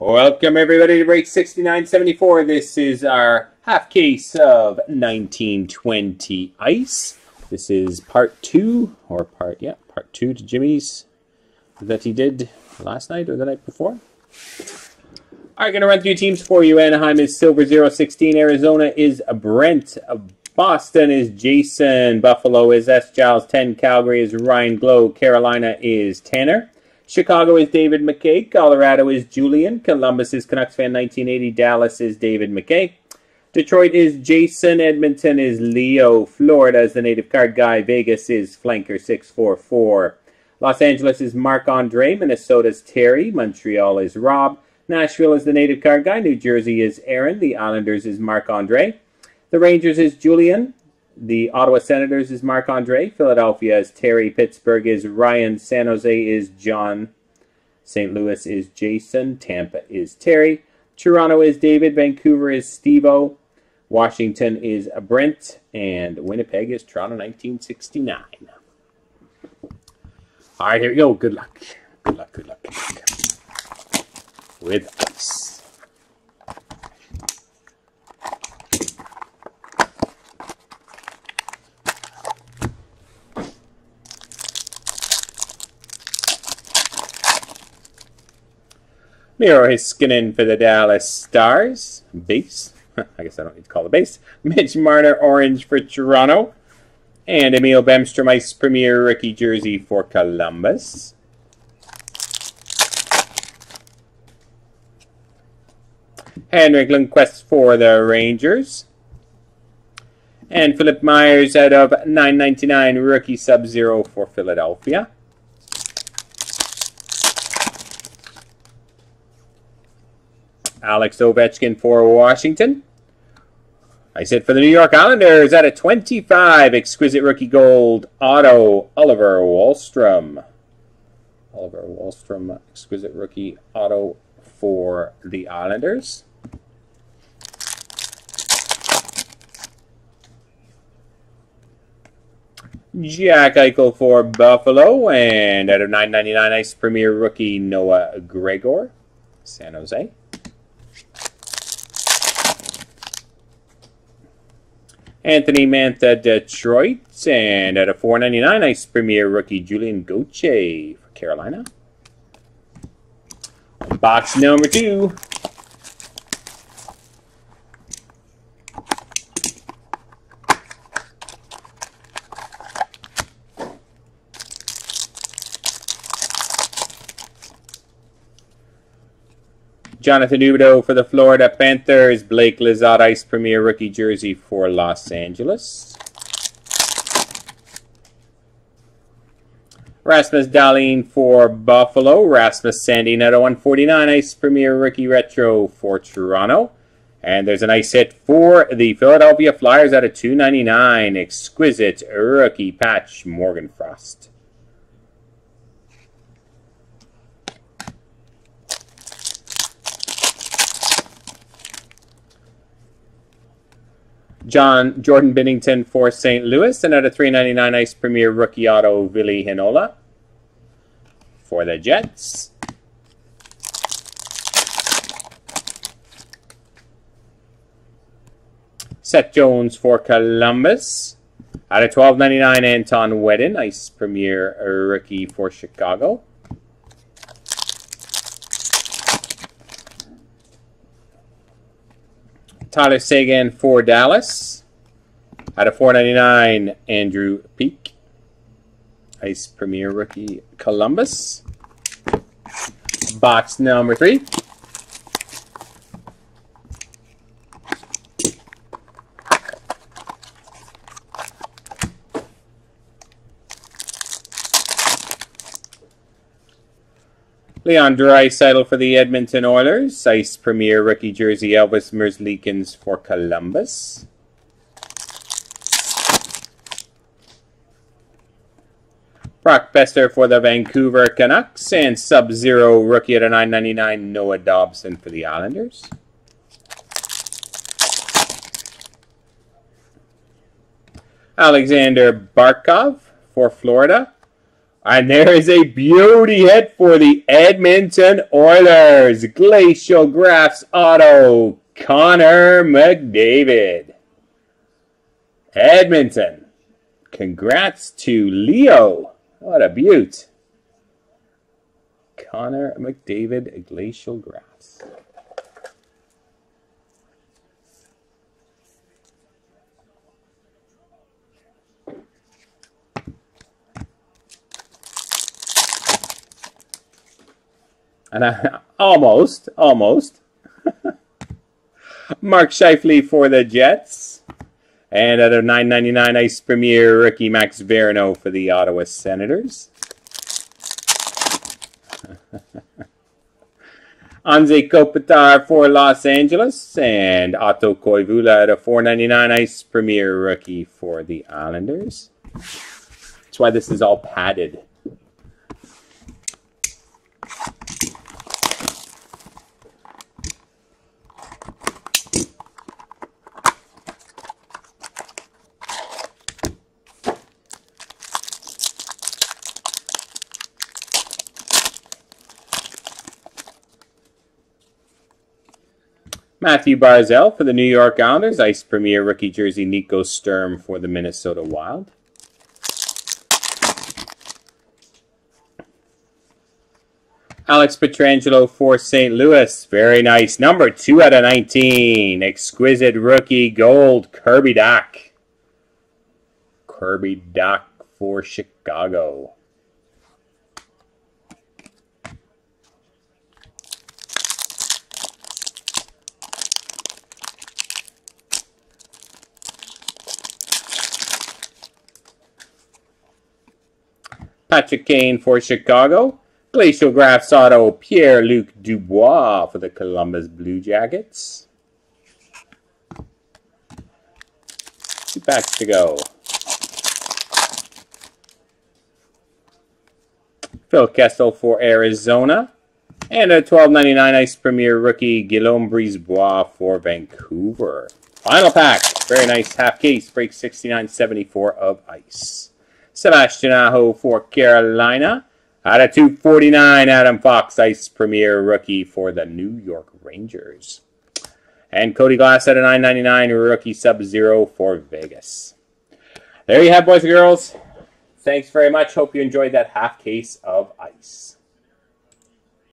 Welcome everybody to break 6974. This is our half case of 1920 ice. This is part two, or part, yeah, part two to Jimmy's that he did last night or the night before. All right, going to run through teams for you. Anaheim is Silver 016. Arizona is Brent. Boston is Jason. Buffalo is S. Giles 10. Calgary is Ryan Glow. Carolina is Tanner. Chicago is David McKay. Colorado is Julian. Columbus is Canucks fan 1980. Dallas is David McKay. Detroit is Jason. Edmonton is Leo. Florida is the native card guy. Vegas is Flanker 644. Los Angeles is Marc Andre. Minnesota is Terry. Montreal is Rob. Nashville is the native card guy. New Jersey is Aaron. The Islanders is Marc Andre. The Rangers is Julian. The Ottawa Senators is Marc Andre. Philadelphia is Terry. Pittsburgh is Ryan. San Jose is John. St. Louis is Jason. Tampa is Terry. Toronto is David. Vancouver is Stevo. Washington is Brent. And Winnipeg is Toronto 1969. All right, here we go. Good luck. Good luck, good luck, good luck. With ice. Miro Heiskanen for the Dallas Stars. Base. I guess I don't need to call the base. Mitch Marner, orange for Toronto. And Emil Bemstrom, ice premier rookie jersey for Columbus. Henrik Lundqvist for the Rangers. And Philippe Myers out of 999 rookie sub-zero for Philadelphia. Alex Ovechkin for Washington. I said for the New York Islanders at a 25, exquisite rookie gold auto, Oliver Wahlstrom. Oliver Wahlstrom, exquisite rookie auto for the Islanders. Jack Eichel for Buffalo, and out of 999, Ice Premier rookie Noah Gregor, San Jose. Anthony Mantha, Detroit. And at a 499, Ice Premier rookie Julien Gauthier for Carolina. Box number two. Jonathan Huberdeau for the Florida Panthers. Blake Lizotte Ice Premier rookie jersey for Los Angeles. Rasmus Dahlin for Buffalo. Rasmus Sandin at a 149 Ice Premier rookie retro for Toronto. And there's a nice hit for the Philadelphia Flyers at a 299 exquisite rookie patch Morgan Frost. John Jordan Binnington for St. Louis, and at a 399 Ice Premier Rookie Auto, Ville Heinola for the Jets. Seth Jones for Columbus. Out of 12.99, Anton Wedin, Ice Premier Rookie for Chicago. Tyler Seguin for Dallas. Out of 499, Andrew Peeke. Ice Premier Rookie Columbus. Box number three. Leon Draisaitl for the Edmonton Oilers. Ice Premier rookie jersey Elvis Merzlikins for Columbus. Brock Boeser for the Vancouver Canucks. And Sub-Zero rookie at a 9.99 Noah Dobson for the Islanders. Aleksander Barkov for Florida. And there is a beauty hit for the Edmonton Oilers. Glacial Graphs Auto, Connor McDavid. Edmonton. Congrats to Leo. What a beaut. Connor McDavid, Glacial Graphs. And I, almost, almost. Mark Scheifele for the Jets. And out of 9.99 Ice Premier rookie Max Veronneau for the Ottawa Senators. Anze Kopitar for Los Angeles and Otto Koivula at a 4.99 Ice Premier rookie for the Islanders. That's why this is all padded. Mathew Barzal for the New York Islanders. Ice Premier rookie jersey Nico Sturm for the Minnesota Wild. Alex Pietrangelo for St. Louis. Very nice. Number 2 out of 19. Exquisite rookie gold. Kirby Dach. Kirby Dach for Chicago. Patrick Kane for Chicago. Glacial Auto, Pierre-Luc Dubois for the Columbus Blue Jackets. Two packs to go. Phil Kessel for Arizona. And a $12.99 Ice Premier rookie, Guillaume Brisebois for Vancouver. Final pack. Very nice half case. Break 69.74 of ice. Sebastian Aho for Carolina. Out of 249, Adam Fox, Ice Premier rookie for the New York Rangers. And Cody Glass out of 999, rookie Sub-Zero for Vegas. There you have, boys and girls. Thanks very much. Hope you enjoyed that half case of ice.